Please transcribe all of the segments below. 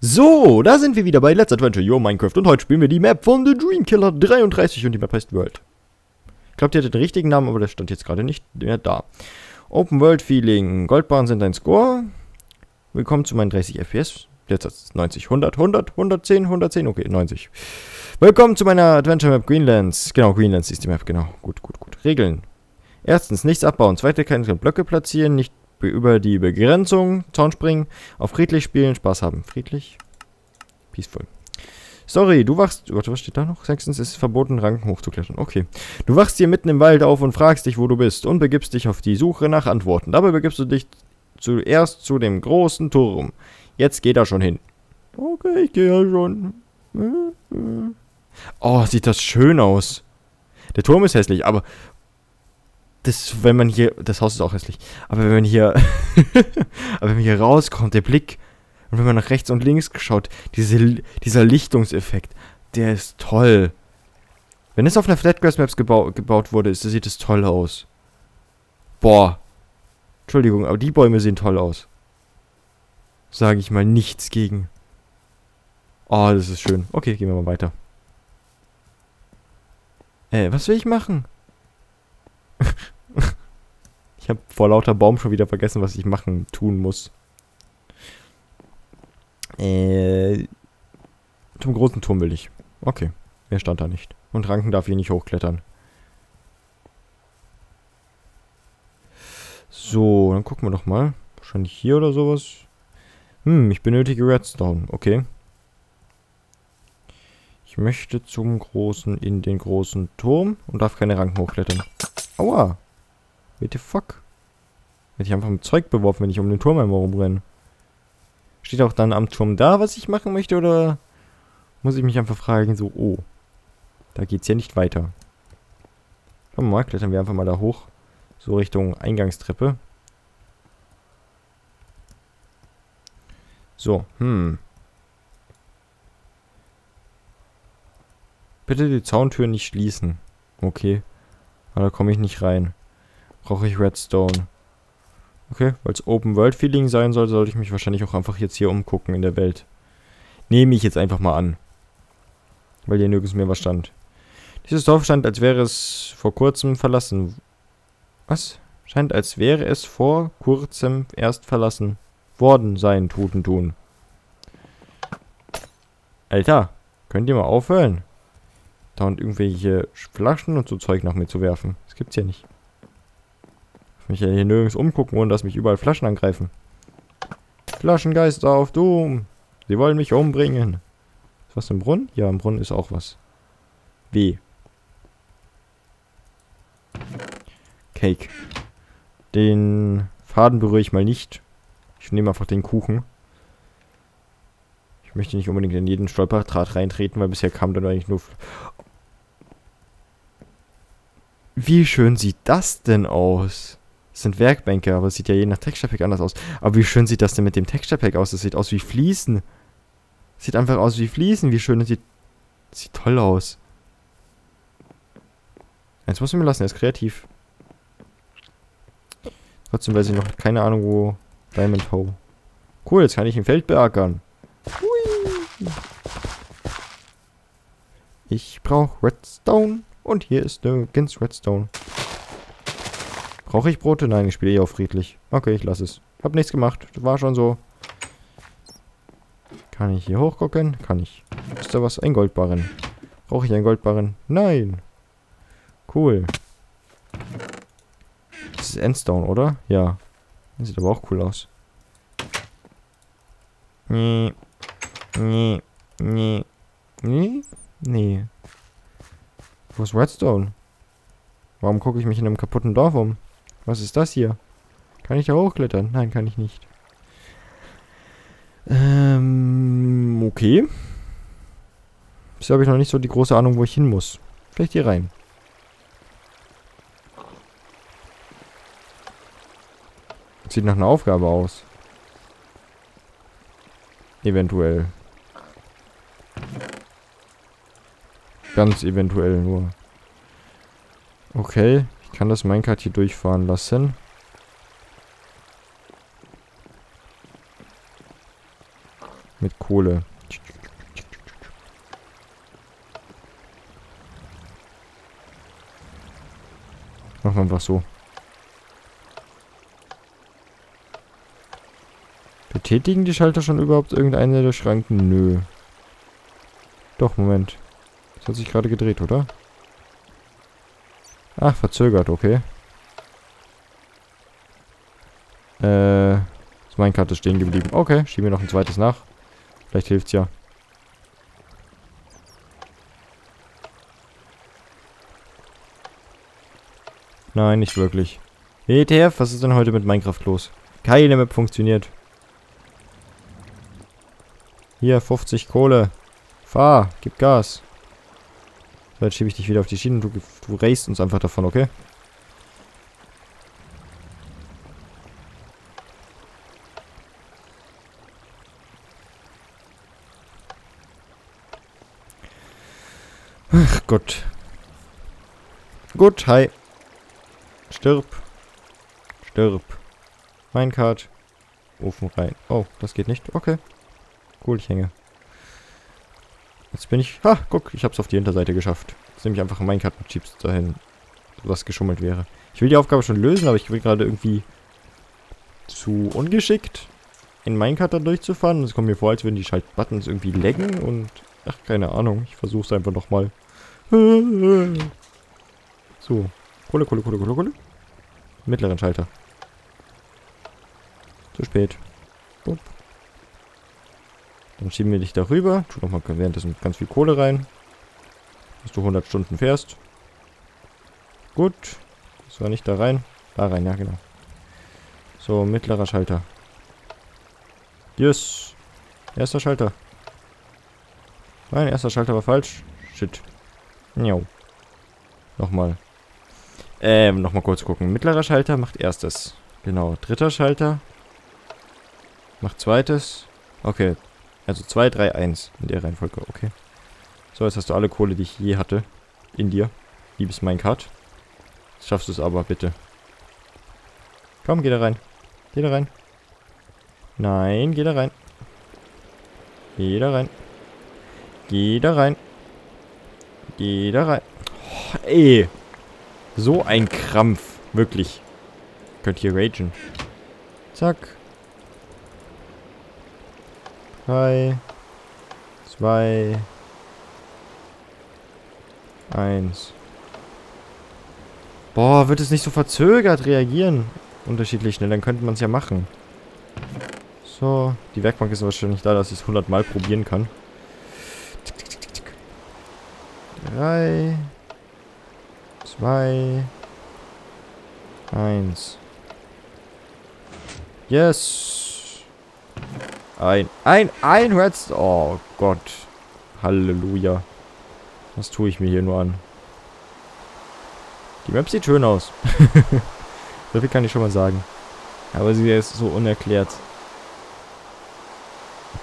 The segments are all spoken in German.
So, da sind wir wieder bei Let's Adventure Yo Minecraft und heute spielen wir die Map von The Dream Killer 33 und die Map heißt World. Ich glaube, die hatte den richtigen Namen, aber der stand jetzt gerade nicht mehr da. Open World Feeling, Goldbarren sind ein Score. Willkommen zu meinen 30 FPS. Jetzt hat es 90, 100, 100, 110, 110, okay, 90. Willkommen zu meiner Adventure Map Greenlands. Genau, Greenlands ist die Map, genau. Gut, gut, gut. Regeln. Erstens, nichts abbauen. Zweite, keine Blöcke platzieren. Nicht über die Begrenzung, Zaun springen, auf friedlich spielen, Spaß haben. Friedlich? Peaceful. Sorry, du wachst. Warte, was steht da noch? Sechstens ist es verboten, Ranken hochzuklettern. Okay. Du wachst hier mitten im Wald auf und fragst dich, wo du bist und begibst dich auf die Suche nach Antworten. Dabei begibst du dich zuerst zu dem großen Turm. Jetzt geht er schon hin. Okay, ich gehe ja schon. Oh, sieht das schön aus. Der Turm ist hässlich, aber das, wenn man hier, das Haus ist auch hässlich, aber wenn man hier, aber wenn man hier rauskommt, der Blick, und wenn man nach rechts und links schaut, diese, dieser Lichtungseffekt, der ist toll. Wenn es auf einer Flatgrass Maps gebau gebaut wurde, ist, sieht es toll aus. Boah. Entschuldigung, aber die Bäume sehen toll aus. Sage ich mal nichts gegen. Oh, das ist schön. Okay, gehen wir mal weiter. Äh, was will ich machen? ich habe vor lauter Baum schon wieder vergessen, was ich machen, tun muss. Äh, zum großen Turm will ich. Okay, mehr stand da nicht. Und Ranken darf hier nicht hochklettern. So, dann gucken wir doch mal. Wahrscheinlich hier oder sowas. Hm, ich benötige Redstone. Okay. Ich möchte zum großen, in den großen Turm und darf keine Ranken hochklettern. Aua. What the fuck? Hätte ich einfach mit Zeug beworfen, wenn ich um den Turm einmal rumrenne. Steht auch dann am Turm da, was ich machen möchte, oder muss ich mich einfach fragen, so, oh, da geht's ja nicht weiter. Wir mal, klettern wir einfach mal da hoch, so Richtung Eingangstreppe. So, hm. Bitte die Zauntür nicht schließen. Okay. Aber da komme ich nicht rein. Brauche ich Redstone. Okay, weil es Open World Feeling sein soll, sollte ich mich wahrscheinlich auch einfach jetzt hier umgucken in der Welt. Nehme ich jetzt einfach mal an. Weil hier nirgends mehr was stand. Dieses Dorf scheint, als wäre es vor kurzem verlassen. Was? Scheint, als wäre es vor kurzem erst verlassen worden sein, Toten tun. Alter, könnt ihr mal aufhören? Da und irgendwelche Flaschen und so Zeug nach mir zu werfen. Das gibt's ja nicht mich ja hier nirgends umgucken, ohne dass mich überall Flaschen angreifen. Flaschengeister auf Doom. Sie wollen mich umbringen. Ist was im Brunnen? Ja, im Brunnen ist auch was. W. Cake. Den Faden berühre ich mal nicht. Ich nehme einfach den Kuchen. Ich möchte nicht unbedingt in jeden Stolperdraht reintreten, weil bisher kam dann eigentlich nur... Wie schön sieht das denn aus? Das sind Werkbänke, aber es sieht ja je nach Texture Pack anders aus. Aber wie schön sieht das denn mit dem Texture Pack aus? Das sieht aus wie Fliesen. Sieht einfach aus wie Fliesen. Wie schön das sieht. Das sieht toll aus. Jetzt muss ich mir lassen, er ist kreativ. Trotzdem weiß ich noch keine Ahnung, wo Diamond Hoe. Cool, jetzt kann ich ein Feld beackern. Ich brauche Redstone. Und hier ist nirgends Redstone. Brauche ich Brote? Nein, ich spiele eh auch friedlich. Okay, ich lasse es. Hab nichts gemacht. War schon so. Kann ich hier hochgucken? Kann ich. Ist da was? Ein Goldbarren. Brauche ich einen Goldbarren? Nein. Cool. Das ist Endstone, oder? Ja. Das sieht aber auch cool aus. Nee. Nee. Nee. Nee. Nee. Wo ist Redstone? Warum gucke ich mich in einem kaputten Dorf um? Was ist das hier? Kann ich da hochklettern? Nein, kann ich nicht. Ähm, okay. Bisher habe ich noch nicht so die große Ahnung, wo ich hin muss. Vielleicht hier rein. Sieht nach einer Aufgabe aus. Eventuell. Ganz eventuell nur. Okay, ich kann das Minecart hier durchfahren lassen. Mit Kohle. Machen wir einfach so. Betätigen die Schalter schon überhaupt irgendeine der Schranken? Nö. Doch, Moment. Hat sich gerade gedreht, oder? Ach, verzögert, okay. Äh, das Minecart ist stehen geblieben. Okay, schieben wir noch ein zweites nach. Vielleicht hilft's ja. Nein, nicht wirklich. ETF, was ist denn heute mit Minecraft los? Keine Map funktioniert. Hier, 50 Kohle. Fahr, gib Gas. So, jetzt schiebe ich dich wieder auf die Schiene und du, du racest uns einfach davon, okay? Ach Gott. Gut, hi. Stirb. Stirb. Minecart. Ofen rein. Oh, das geht nicht. Okay. Cool, ich hänge. Jetzt bin ich... Ha, guck, ich hab's auf die Hinterseite geschafft. Jetzt nehme ich einfach Minecart-Chips dahin, was geschummelt wäre. Ich will die Aufgabe schon lösen, aber ich will gerade irgendwie zu ungeschickt in Minecart da durchzufahren. Es kommt mir vor, als würden die Schaltbuttons irgendwie laggen und... Ach, keine Ahnung. Ich versuch's einfach nochmal. So. Kohle, Kohle, Kohle, Kohle, Kohle. Mittleren Schalter. Zu spät. Bup. Dann schieben wir dich darüber. Tu nochmal währenddessen ganz viel Kohle rein. Dass du 100 Stunden fährst. Gut. Das war nicht da rein. Da rein, ja genau. So, mittlerer Schalter. Yes. Erster Schalter. Nein, erster Schalter war falsch. Shit. Jo. Nochmal. Ähm, nochmal kurz gucken. Mittlerer Schalter macht erstes. Genau. Dritter Schalter macht zweites. Okay. Also 2, 3, 1 in der Reihenfolge. Okay. So, jetzt hast du alle Kohle, die ich je hatte. In dir. Liebes Minecart. Jetzt schaffst du es aber, bitte. Komm, geh da rein. Geh da rein. Nein, geh da rein. Geh da rein. Geh da rein. Geh da rein. Oh, ey. So ein Krampf. Wirklich. Könnt ihr ragen. Zack. Drei. Zwei. Eins. Boah, wird es nicht so verzögert reagieren? Unterschiedlich schnell, dann könnte man es ja machen. So, die Werkbank ist wahrscheinlich da, dass ich es 100 Mal probieren kann. Drei. Zwei. Eins. Yes. Ein, ein, ein Redstone. Oh Gott. Halleluja. Was tue ich mir hier nur an? Die Map sieht schön aus. so viel kann ich schon mal sagen. Aber sie ist so unerklärt.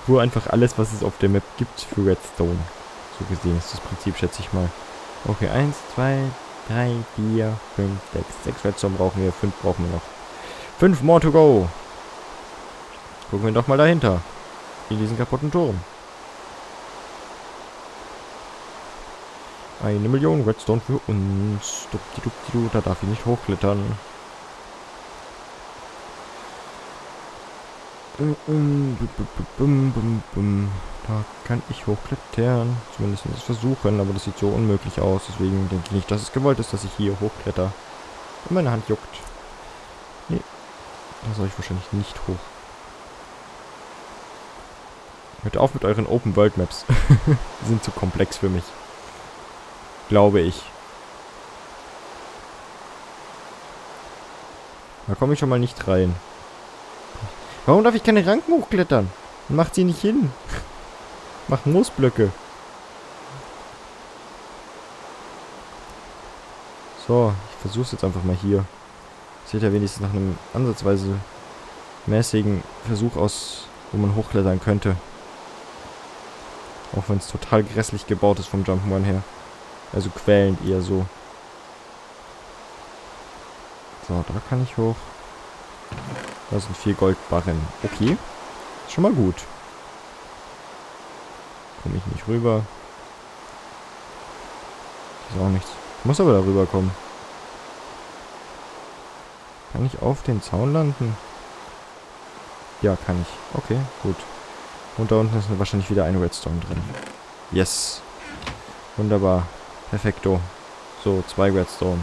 Nur einfach alles, was es auf der Map gibt für Redstone. So gesehen ist das Prinzip, schätze ich mal. Okay, 1, 2, 3, 4, 5, 6. 6 Redstone brauchen wir, 5 brauchen wir noch. 5 more to go. Gucken wir doch mal dahinter. In diesen kaputten Turm. Eine Million Redstone für uns. Da darf ich nicht hochklettern. Da kann ich hochklettern. Zumindest es versuchen, aber das sieht so unmöglich aus. Deswegen denke ich nicht, dass es gewollt ist, dass ich hier hochkletter. Und meine Hand juckt. Nee, da soll ich wahrscheinlich nicht hoch. Hört auf mit euren Open World Maps. Die sind zu komplex für mich. Glaube ich. Da komme ich schon mal nicht rein. Warum darf ich keine Ranken hochklettern? Macht sie nicht hin. Mach Moosblöcke. So, ich versuch's jetzt einfach mal hier. Sieht ja wenigstens nach einem ansatzweise mäßigen Versuch aus, wo man hochklettern könnte. Auch wenn es total grässlich gebaut ist vom Jump'n'Run her. Also quälend eher so. So, da kann ich hoch. Da sind vier Goldbarren. Okay. Ist schon mal gut. komme ich nicht rüber. Ist auch nichts. Muss aber darüber kommen. Kann ich auf den Zaun landen? Ja, kann ich. Okay, gut. Und da unten ist wahrscheinlich wieder ein Redstone drin. Yes. Wunderbar. Perfekto. So, zwei Redstone.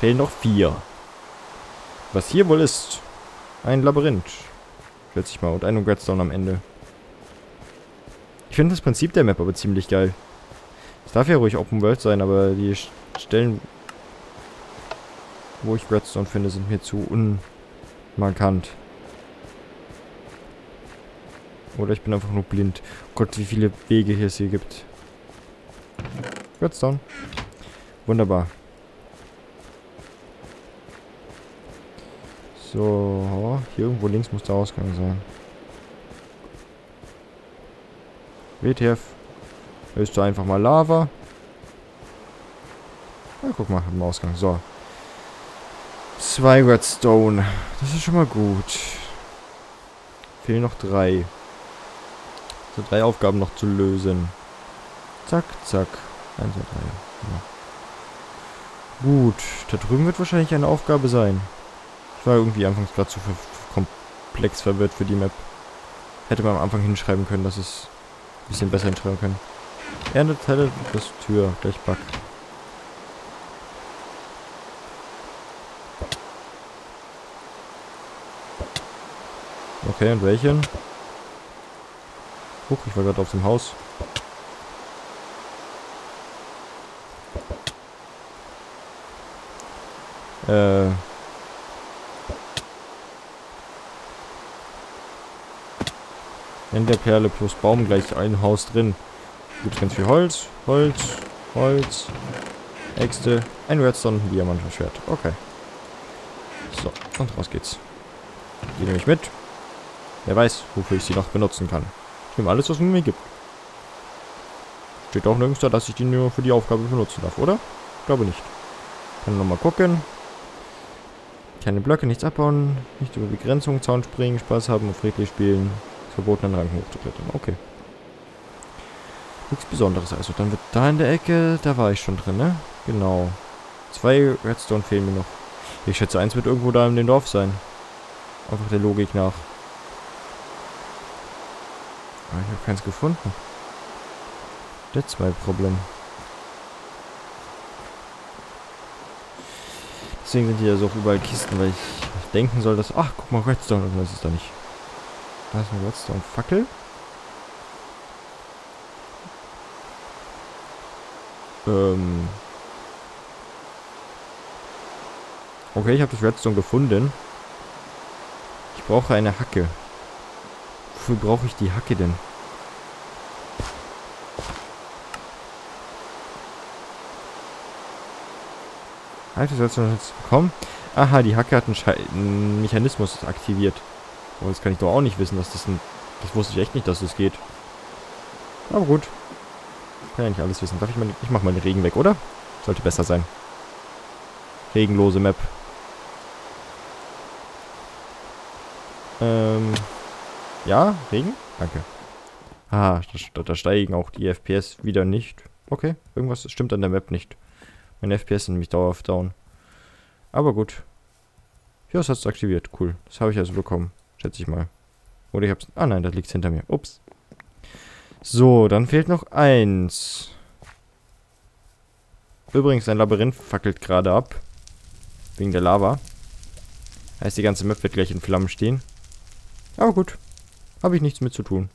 Fehlen noch vier. Was hier wohl ist? Ein Labyrinth. Schätze ich mal. Und ein Redstone am Ende. Ich finde das Prinzip der Map aber ziemlich geil. Es darf ja ruhig Open World sein, aber die Stellen, wo ich Redstone finde, sind mir zu unmarkant. Oder ich bin einfach nur blind. Oh Gott, wie viele Wege hier es hier gibt. Redstone. Wunderbar. So, hier irgendwo links muss der Ausgang sein. WTF. Ist da einfach mal Lava. Ja, guck mal, im Ausgang. So. Zwei Redstone. Das ist schon mal gut. Fehlen noch drei. So, drei Aufgaben noch zu lösen. Zack, zack. Eins, zwei, drei. Ja. Gut. Da drüben wird wahrscheinlich eine Aufgabe sein. Ich war irgendwie anfangs gerade zu komplex verwirrt für die Map. Hätte man am Anfang hinschreiben können, dass es ein bisschen besser hinschreiben können. Ernteteile, das Tür, gleich Back. Okay, und welchen? Huch, ich war gerade auf dem Haus. Äh. In der Perle plus Baum gleich ein Haus drin. Gibt ganz viel Holz, Holz, Holz, Äxte, ein Redstone ein Diamantschwert. Okay. So, und raus geht's. Die nehme ich mit. Wer weiß, wofür ich sie noch benutzen kann. Nehme alles, was man mir gibt. Steht auch nirgends da, dass ich die nur für die Aufgabe benutzen darf, oder? Ich glaube nicht. Kann nochmal gucken. Keine Blöcke, nichts abbauen, nicht über Begrenzung, Zaun springen, Spaß haben und friedlich spielen. Verbotenen Rang hochzuklettern. Okay. Nichts Besonderes. Also dann wird da in der Ecke, da war ich schon drin, ne? Genau. Zwei Redstone fehlen mir noch. Ich schätze, eins wird irgendwo da in dem Dorf sein. Einfach der Logik nach. Ah, ich habe keins gefunden. That's my Problem. Deswegen sind hier so auch überall Kisten, weil ich denken soll, dass... Ach, guck mal, Redstone. Und das ist da nicht. Da ist eine Redstone-Fackel. Ähm. Okay, ich habe das Redstone gefunden. Ich brauche eine Hacke. Wofür brauche ich die Hacke denn? Halt, das Redstone jetzt bekommen. Aha, die Hacke hat einen, einen Mechanismus aktiviert. Aber das kann ich doch auch nicht wissen, dass das ein... Das wusste ich echt nicht, dass das geht. Aber gut. Kann ja nicht alles wissen. Darf ich mal... Ich mach mal den Regen weg, oder? Sollte besser sein. Regenlose Map. Ähm... Ja, Regen? Danke. Ah, da, da steigen auch die FPS wieder nicht. Okay, irgendwas stimmt an der Map nicht. Meine FPS sind nämlich dauerhaft down. Aber gut. Ja, es hat es aktiviert. Cool. Das habe ich also bekommen. Schätze ich mal. Oder ich hab's... Ah nein, das liegt hinter mir. Ups. So, dann fehlt noch eins. Übrigens, ein Labyrinth fackelt gerade ab. Wegen der Lava. Heißt, die ganze Map wird gleich in Flammen stehen. Aber gut. Habe ich nichts mit zu tun.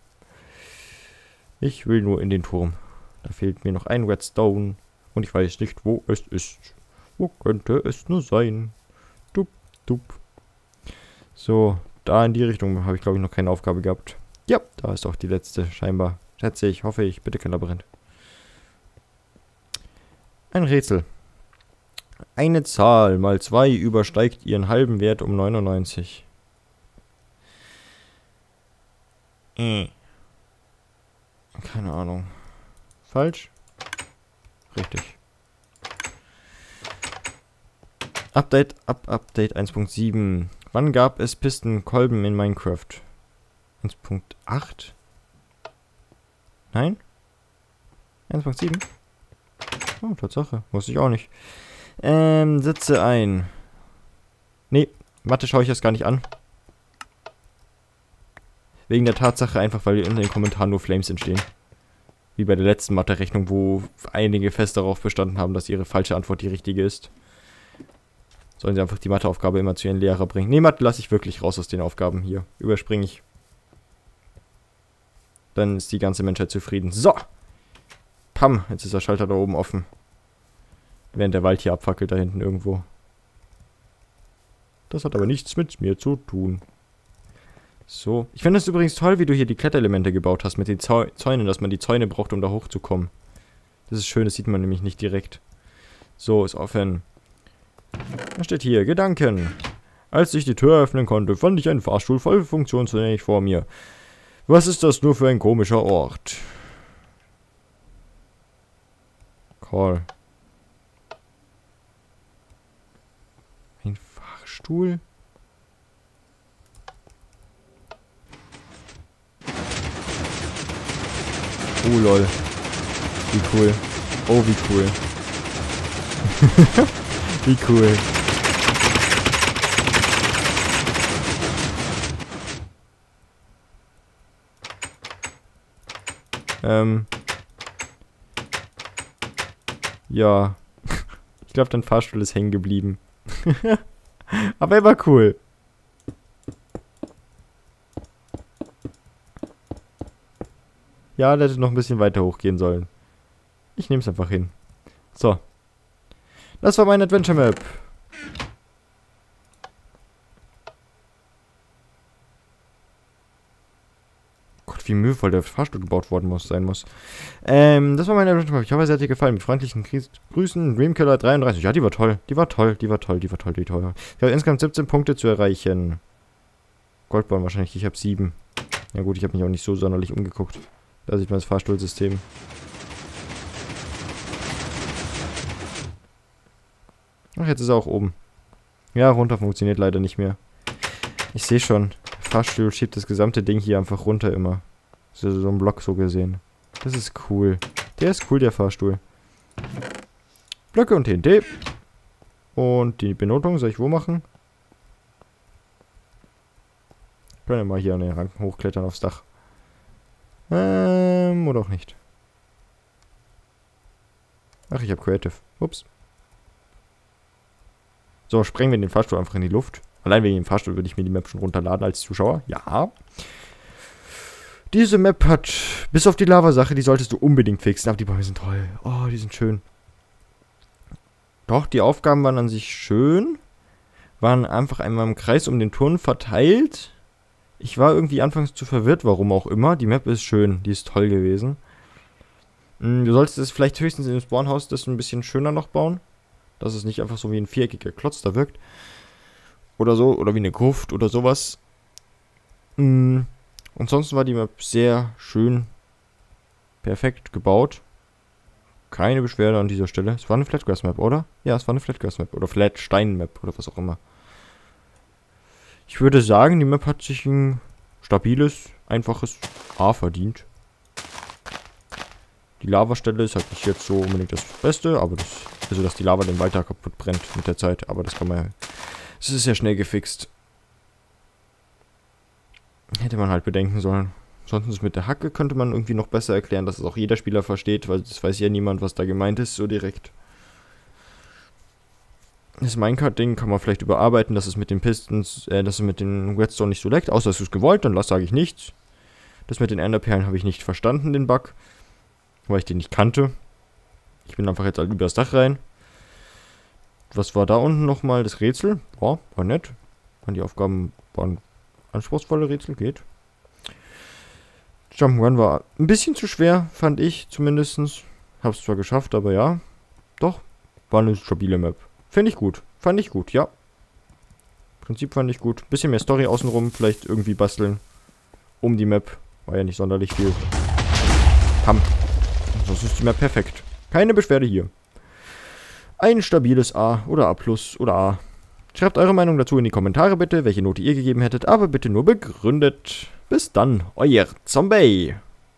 Ich will nur in den Turm. Da fehlt mir noch ein Redstone. Und ich weiß nicht, wo es ist. Wo könnte es nur sein? Dup, dup. So, da in die Richtung habe ich, glaube ich, noch keine Aufgabe gehabt. Ja, da ist auch die letzte, scheinbar. Schätze ich, hoffe ich. Bitte kein Labyrinth. Ein Rätsel. Eine Zahl mal 2 übersteigt ihren halben Wert um 99. Äh. Keine Ahnung. Falsch? Richtig. Update ab Update 1.7. Wann gab es Pistenkolben in Minecraft? 1.8? Nein? 1.7? Oh, Tatsache. Wusste ich auch nicht. Ähm, Sitze ein. Nee, Mathe schaue ich jetzt gar nicht an. Wegen der Tatsache einfach, weil in den Kommentaren nur Flames entstehen. Wie bei der letzten Mathe-Rechnung, wo einige fest darauf bestanden haben, dass ihre falsche Antwort die richtige ist. Sollen sie einfach die Matheaufgabe immer zu ihren Lehrer bringen. Nee, Mathe lasse ich wirklich raus aus den Aufgaben hier. Überspringe ich. Dann ist die ganze Menschheit zufrieden. So. Pam, jetzt ist der Schalter da oben offen. Während der Wald hier abfackelt da hinten irgendwo. Das hat aber nichts mit mir zu tun. So. Ich finde es übrigens toll, wie du hier die Kletterelemente gebaut hast mit den Zäunen, dass man die Zäune braucht, um da hochzukommen. Das ist schön, das sieht man nämlich nicht direkt. So, ist offen. Da steht hier, Gedanken. Als ich die Tür öffnen konnte, fand ich einen Fahrstuhl voll funktionsfähig vor mir. Was ist das nur für ein komischer Ort? Call. Ein Fahrstuhl? Oh lol. Wie cool. Oh, wie cool. wie cool. Ähm. Ja. Ich glaube, dein Fahrstuhl ist hängen geblieben. Aber er war cool. Ja, der hätte noch ein bisschen weiter hochgehen sollen. Ich nehme es einfach hin. So. Das war mein Adventure Map. Gott, wie mühevoll der Fahrstuhl gebaut worden muss, sein muss. Ähm, das war meine Adventure Map. Ich hoffe, es hat dir gefallen. Mit freundlichen Grüßen, Dreamkiller 33. Ja, die war toll. Die war toll, die war toll, die war toll, die toll. Ich habe insgesamt 17 Punkte zu erreichen. Goldborn wahrscheinlich. Ich habe 7. Ja gut, ich habe mich auch nicht so sonderlich umgeguckt. Da sieht man das Fahrstuhlsystem. Ach, jetzt ist er auch oben. Ja, runter funktioniert leider nicht mehr. Ich sehe schon. Fahrstuhl schiebt das gesamte Ding hier einfach runter immer. So, so ein Block so gesehen. Das ist cool. Der ist cool, der Fahrstuhl. Blöcke und TNT. Und die Benotung soll ich wo machen? Können wir mal hier an den Ranken hochklettern aufs Dach. Ähm, oder auch nicht. Ach, ich habe Creative. Ups. So, sprengen wir den Fahrstuhl einfach in die Luft. Allein wegen dem Fahrstuhl würde ich mir die Map schon runterladen als Zuschauer. Ja. Diese Map hat, bis auf die Lava-Sache, die solltest du unbedingt fixen. Aber die Bäume sind toll. Oh, die sind schön. Doch, die Aufgaben waren an sich schön. Waren einfach einmal im Kreis um den Turm verteilt. Ich war irgendwie anfangs zu verwirrt, warum auch immer. Die Map ist schön, die ist toll gewesen. Hm, du solltest es vielleicht höchstens in dem Spawnhaus das ein bisschen schöner noch bauen. Dass es nicht einfach so wie ein viereckiger Klotz da wirkt. Oder so, oder wie eine Gruft oder sowas. Mhm. Ansonsten war die Map sehr schön, perfekt gebaut. Keine Beschwerde an dieser Stelle. Es war eine Flatgrass Map, oder? Ja, es war eine Flatgrass Map. Oder Flatstein Map oder was auch immer. Ich würde sagen, die Map hat sich ein stabiles, einfaches A verdient. Die Lavastelle ist halt nicht jetzt so unbedingt das Beste, aber das, also dass die Lava dann weiter kaputt brennt mit der Zeit, aber das kann man, es ist ja schnell gefixt. Hätte man halt bedenken sollen. Ist mit der Hacke könnte man irgendwie noch besser erklären, dass es auch jeder Spieler versteht, weil das weiß ja niemand, was da gemeint ist, so direkt. Das Minecart-Ding kann man vielleicht überarbeiten, dass es mit den Pistons, äh, dass es mit den Redstone nicht so leckt, außer es ist gewollt, dann sage ich nichts. Das mit den Enderperlen habe ich nicht verstanden, den Bug, weil ich den nicht kannte. Ich bin einfach jetzt halt über das Dach rein. Was war da unten nochmal? Das Rätsel? Ja, war nett. Und die Aufgaben waren anspruchsvolle Rätsel, geht. Jump'n'Run war ein bisschen zu schwer, fand ich zumindest. Hab's zwar geschafft, aber ja. Doch, war eine stabile Map. Finde ich gut. Fand ich gut, ja. Prinzip fand ich gut. Bisschen mehr Story außenrum, vielleicht irgendwie basteln. Um die Map. War ja nicht sonderlich viel. Pam. Sonst ist die Map perfekt. Keine Beschwerde hier. Ein stabiles A oder A oder A. Schreibt eure Meinung dazu in die Kommentare bitte, welche Note ihr gegeben hättet, aber bitte nur begründet. Bis dann, euer Zombie.